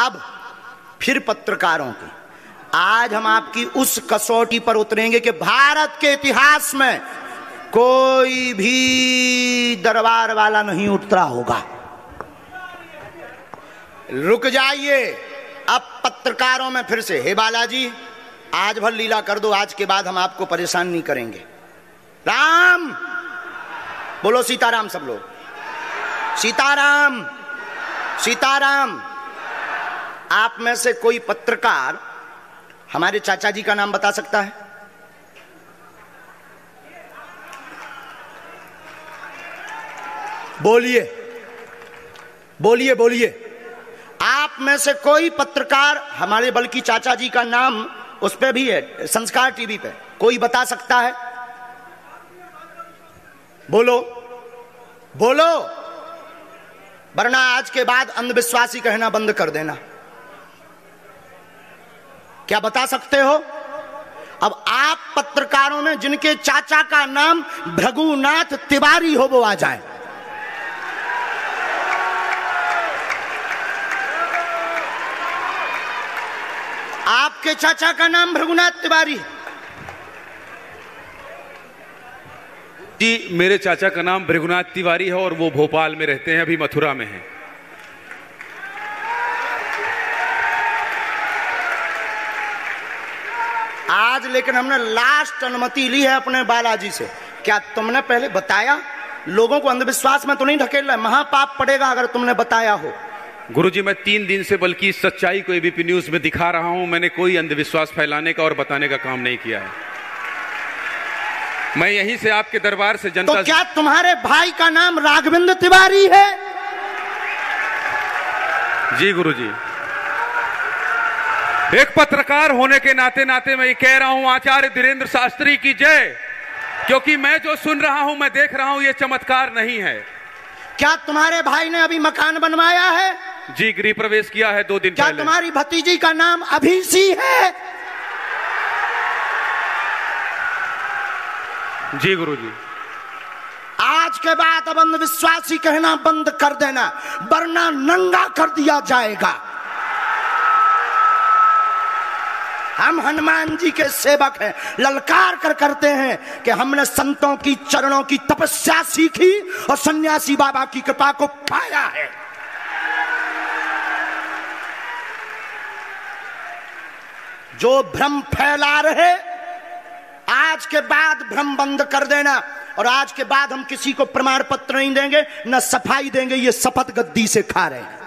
अब फिर पत्रकारों की, आज हम आपकी उस कसौटी पर उतरेंगे कि भारत के इतिहास में कोई भी दरबार वाला नहीं उतरा होगा। रुक जाइए, अब पत्रकारों में फिर से, हे बालाजी, आज भर लीला कर दो, आज के बाद हम आपको परेशान नहीं करेंगे। राम! बोलो सीताराम सब लोग। सीताराम! सीताराम! आप में से कोई पत्रकार हमारे चाचा जी का नाम बता सकता है? बोलिए। बोलिए बोलिए। आप में से कोई पत्रकार हमारे बल्कि चाचा जी का नाम उस पर भी है, संस्कार टीवी पे, कोई बता सकता है? बोलो। बोलो। वरना आज के बाद अंधविश्वासी कहना बंद कर देना। क्या बता सकते हो? अब आप पत्रकारों में जिनके चाचा का नाम भृगुनाथ तिवारी हो वो आ जाए। आपके चाचा का नाम भृगुनाथ तिवारी जी, मेरे चाचा का नाम भृगुनाथ तिवारी है और वो भोपाल में रहते हैं, अभी मथुरा में हैं। आज लेकिन हमने लास्ट अनुमति ली है अपने बालाजी से। क्या तुमने पहले बताया? लोगों को अंधविश्वास में तो नहीं ढकेल रहा महापाप पड़ेगा अगर तुमने बताया हो। गुरुजी मैं तीन दिन से बल्कि इस सच्चाई को एबीपी न्यूज़ में दिखा रहा हूँ। मैंने कोई अंधविश्वास फैलाने का और बताने का काम नहीं किया है। मैं यहीं से आपके दरबार से जनता तो क्या तुम्हारे भाई का नाम राघवेंद्र तिवारी है? जी गुरुजी। एक पत्रकार होने के नाते नाते मैं ये कह रहा हूँ आचार्य धीरेन्द्र शास्त्री की जय। क्योंकि मैं जो सुन रहा हूँ मैं देख रहा हूँ ये चमत्कार नहीं है। क्या तुम्हारे भाई ने अभी मकान बनवाया है? जी गृह प्रवेश किया है दो दिन क्या पहले। तुम्हारी भतीजी का नाम अभिसी है? जी गुरुजी। आज के बाद अब अंधविश्वासी कहना बंद कर देना वरना नंगा कर दिया जाएगा। हम हनुमान जी के सेवक हैं। ललकार कर करते हैं कि हमने संतों की चरणों की तपस्या सीखी और सन्यासी बाबा की कृपा को पाया है। जो भ्रम फैला रहे, आज के बाद भ्रम बंद कर देना और आज के बाद हम किसी को प्रमाण पत्र नहीं देंगे, न सफ़ाई देंगे, ये शपथ गद्दी से खा रहे हैं।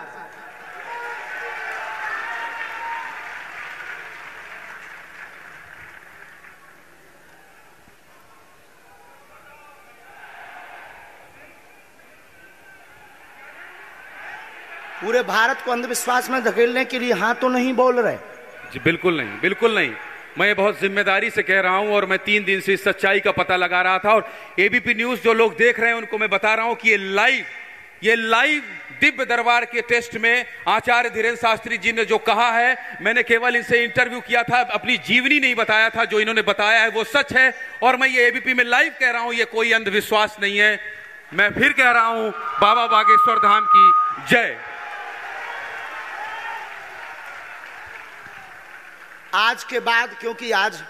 पूरे भारत को अंधविश्वास में धकेलने के लिए हाँ तो नहीं बोल रहे। जी, बिल्कुल नहीं बिल्कुल नहीं। मैं बहुत ज़िम्मेदारी से कह रहा हूँ और मैं तीन दिन से इस सच्चाई का पता लगा रहा था और एबीपी न्यूज़ जो लोग देख रहे हैं उनको मैं बता रहा हूँ कि ये लाइव ये लाइव दिव्य दरबार के टेस्ट में आचार्य धीरेन्द्र शास्त्री जी ने जो कहा है, मैंने केवल इनसे इंटरव्यू किया था, अपनी जीवनी नहीं बताया था, जो इन्होंने बताया है वो सच है और मैं ये एबीपी में लाइव कह रहा हूँ, ये कोई अंधविश्वास नहीं है। मैं फिर कह रहा हूँ, बाबा बागेश्वर धाम की जय। आज के बाद, क्योंकि आज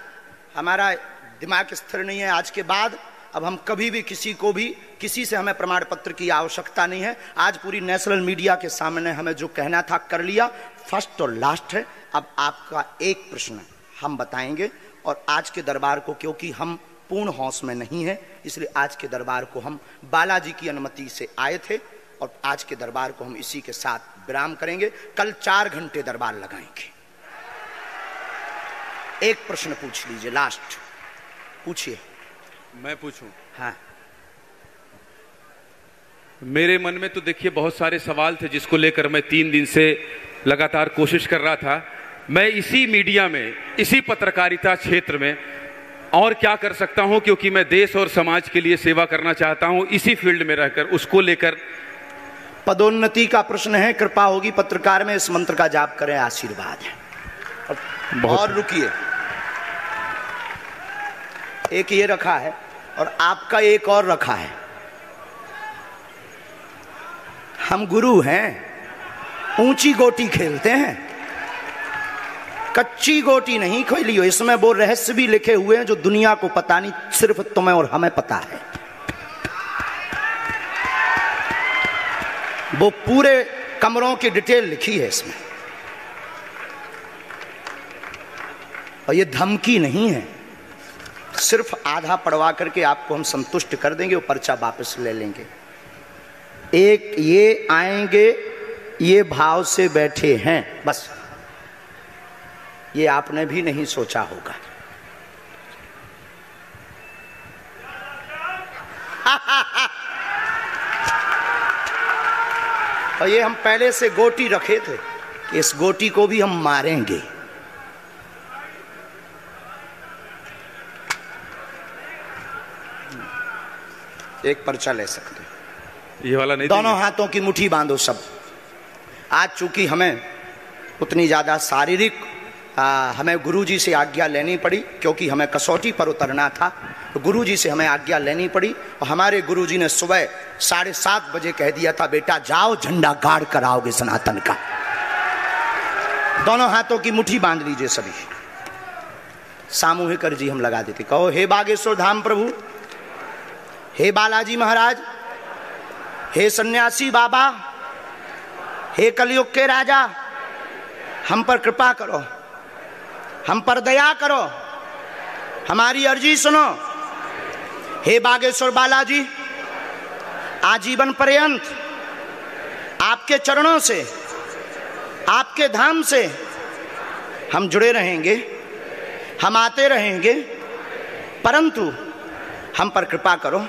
हमारा दिमाग स्थिर नहीं है, आज के बाद, अब हम कभी भी किसी को भी, किसी से हमें प्रमाण पत्र की आवश्यकता नहीं है। आज पूरी नेशनल मीडिया के सामने हमें जो कहना था, कर लिया। फ़र्स्ट और लास्ट है, अब आपका एक प्रश्न हम बताएँगे। और आज के दरबार को, क्योंकि हम पूर्ण हौस में नहीं है, इसलिए आज के दरबार को हम बालाजी की अनुमति से आए थे, और आज के दरबार को हम इसी के साथ विराम करेंगे। कल चार घंटे दरबार लगाएँगे। एक प्रश्न पूछ लीजिए लास्ट पूछिए। मैं पूछूँ? हाँ। मेरे मन में तो देखिए बहुत सारे सवाल थे जिसको लेकर मैं तीन दिन से लगातार कोशिश कर रहा था। मैं इसी मीडिया में इसी पत्रकारिता क्षेत्र में और क्या कर सकता हूँ क्योंकि मैं देश और समाज के लिए सेवा करना चाहता हूँ इसी फ़ील्ड में रहकर उसको लेकर। पदोन्नति का प्रश्न है कृपा होगी पत्रकार में इस मंत्र का जाप करें आशीर्वाद है। और रुकिए। एक ये रखा है और आपका एक और रखा है। हम गुरु हैं, ऊँची गोटी खेलते हैं। कच्ची गोटी नहीं खोली हो, इसमें वो रहस्य भी लिखे हुए हैं जो दुनिया को पता नहीं, सिर्फ़ तुम्हें और हमें पता है। वो पूरे कमरों की डिटेल लिखी है इसमें। और ये धमकी नहीं है। सिर्फ़ आधा पढ़वा करके आपको हम संतुष्ट कर देंगे, वो पर्चा वापस ले लेंगे। एक, ये आएँगे, ये भाव से बैठे हैं, बस। ये आपने भी नहीं सोचा होगा। और ये हम पहले से गोटी रखे थे इस गोटी को भी हम मारेंगे। एक पर्चा ले सकते ये वाला नहीं दोनों हाथों की मुट्ठी बांधो सब। आज चूँकि हमें उतनी ज़्यादा शारीरिक हमें गुरुजी से आज्ञा लेनी पड़ी क्योंकि हमें कसौटी पर उतरना था तो गुरुजी से हमें आज्ञा लेनी पड़ी और हमारे गुरुजी ने सुबह साढ़े सात बजे कह दिया था बेटा जाओ झंडा गाड़ कर आओगे सनातन का। दोनों हाथों की मुट्ठी बाँध लीजिए सभी। सामूहिक अर्जी हम लगा देते। कहो हे बागेश्वर धाम प्रभु हे बालाजी महाराज, हे सन्यासी बाबा, हे कलयुग के राजा, हम पर कृपा करो, हम पर दया करो। हमारी अर्जी सुनो। हे बागेश्वर बालाजी, आजीवन पर्यंत आपके चरणों से, आपके धाम से हम जुड़े रहेंगे, हम आते रहेंगे, परंतु हम पर कृपा करो।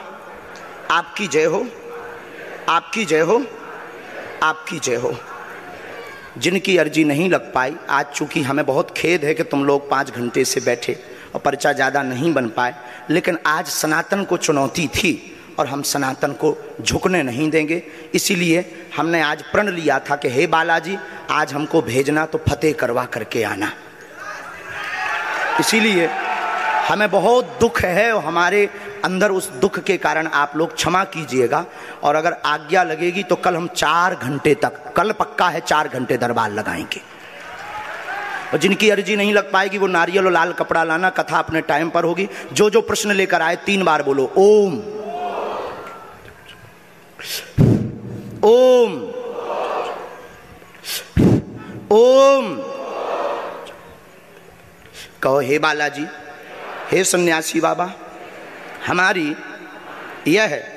आपकी जय हो, आपकी जय हो, आपकी जय हो। जिनकी अर्जी नहीं लग पाई, आज चूँकि हमें बहुत खेद है कि तुम लोग पाँच घंटे से बैठे और पर्चा ज़्यादा नहीं बन पाए, लेकिन आज सनातन को चुनौती थी और हम सनातन को झुकने नहीं देंगे। इसीलिए हमने आज प्रण लिया था कि हे बालाजी, आज हमको भेजना तो फतेह करवा करके आना। इसीलिए हमें बहुत दुख है और हमारे अंदर उस दुख के कारण आप लोग क्षमा कीजिएगा। और अगर आज्ञा लगेगी तो कल हम चार घंटे तक, कल पक्का है चार घंटे दरबार लगाएँगे। और जिनकी अर्जी नहीं लग पाएगी, वो नारियल और लाल कपड़ा लाना कथा अपने टाइम पर होगी। जो जो प्रश्न लेकर आए, तीन बार बोलो, ओम। ओम। ओम। कहो, हे बालाजी, हे सन्यासी बाबा हमारी यह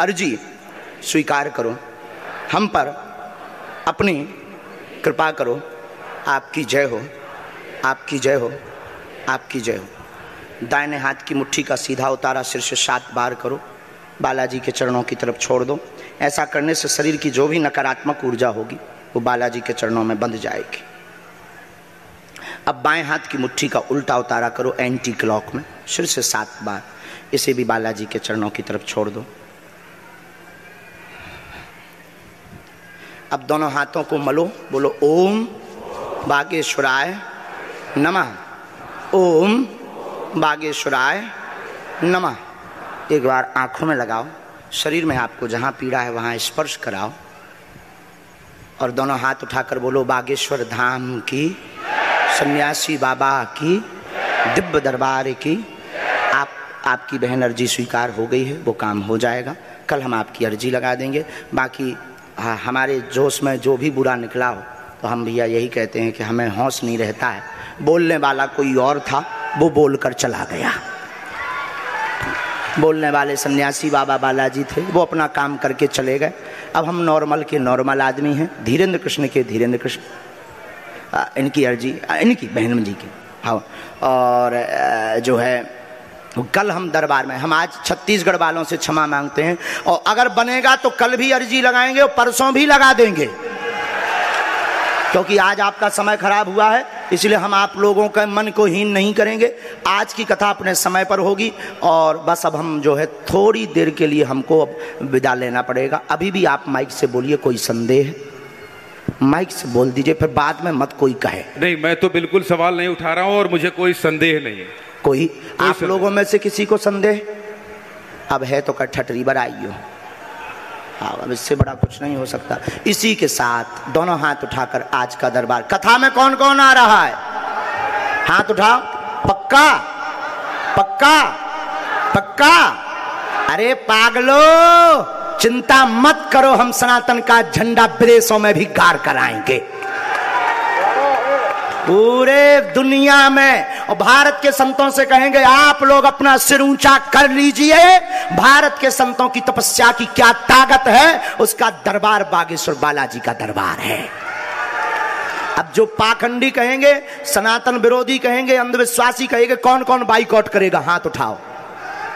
अर्जी स्वीकार करो। हम पर अपनी कृपा करो। आपकी जय हो। आपकी जय हो। आपकी जय हो। दाहिने हाथ की मुट्ठी का सीधा उतारा सिर से सात बार करो। बालाजी के चरणों की तरफ़ छोड़ दो। ऐसा करने से शरीर की जो भी नकारात्मक ऊर्जा होगी, वो बालाजी के चरणों में बंध जाएगी। अब बाएँ हाथ की मुट्ठी का उल्टा उतारा करो एंटी क्लॉक में, सिर से सात बार। इसे भी बालाजी के चरणों की तरफ़ छोड़ दो। अब दोनों हाथों को मलो, बोलो, ओम बागेश्वराय नमः। ओम बागेश्वराय नमः। एक बार आँखों में लगाओ, शरीर में आपको जहाँ पीड़ा है वहाँ स्पर्श कराओ। और दोनों हाथ उठाकर बोलो, बागेश्वर धाम की सन्यासी बाबा की दिव्य दरबार की आपकी बहन अर्जी स्वीकार हो गई है वो काम हो जाएगा। कल हम आपकी अर्जी लगा देंगे। बाकी हाँ, हमारे जोश में जो भी बुरा निकला हो तो हम भैया यही कहते हैं कि हमें हौस नहीं रहता है। बोलने वाला कोई और था वो बोल कर चला गया। बोलने वाले सन्यासी बाबा बालाजी थे वो अपना काम करके चले गए। अब हम नॉर्मल के नॉर्मल आदमी हैं धीरेन्द्र कृष्ण के धीरेन्द्र कृष्ण। इनकी अर्जी इनकी बहन जी की। हाँ और जो है कल हम दरबार में, हम आज छत्तीसगढ़ वालों से क्षमा मांगते हैं, और अगर बनेगा तो कल भी अर्जी लगाएँगे और परसों भी लगा देंगे। क्योंकि आज आपका समय खराब हुआ है, इसलिए हम आप लोगों के मन को हीन नहीं करेंगे। आज की कथा अपने समय पर होगी, और बस अब हम जो है थोड़ी देर के लिए हमको अब विदा लेना पड़ेगा। अभी भी आप माइक से बोलिए, कोई संदेह? माइक से बोल दीजिए, फिर बाद में मत कोई कहे। नहीं, मैं तो बिल्कुल सवाल नहीं उठा रहा हूँ और मुझे कोई संदेह नहीं है। कोई? आप लोगों में से किसी को संदेह? अब है तो कठरी बराइयो हाँ अब इससे बड़ा कुछ नहीं हो सकता। इसी के साथ दोनों हाथ उठाकर आज का दरबार। कथा में कौन कौन आ रहा है? हाथ उठाओ। पक्का? पक्का? पक्का? अरे पागलो चिंता मत करो हम सनातन का झंडा विदेशों में भी गाड़ कर आएँगे पूरे दुनिया में, और भारत के संतों से कहेंगे, आप लोग अपना सिर ऊँचा कर लीजिए। भारत के संतों की तपस्या की क्या ताकत है? उसका दरबार बागेश्वर बालाजी का दरबार है। अब जो पाखंडी कहेंगे, सनातन विरोधी कहेंगे, अंधविश्वासी कहेंगे कौन कौन बाइकआउट करेगा? हाथ उठाओ।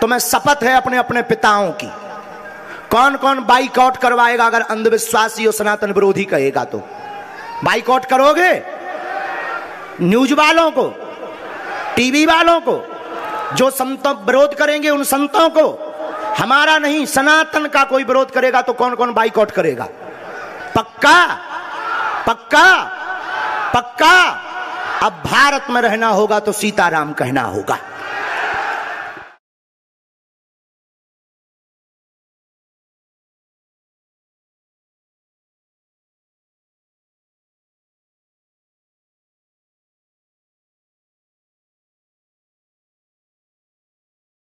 तो मैं शपथ है अपने अपने पिताओं की। कौन कौन बाइकआउट करवाएगा अगर अंधविश्वासी और सनातन विरोधी कहेगा तो? बाइकआउट करोगे? न्यूज़ वालों को, टीवी वालों को, जो संतों विरोध करेंगे उन संतों को, हमारा नहीं, सनातन का कोई विरोध करेगा तो कौन कौन बाइकआउट करेगा? पक्का? पक्का? पक्का? अब भारत में रहना होगा तो सीताराम कहना होगा।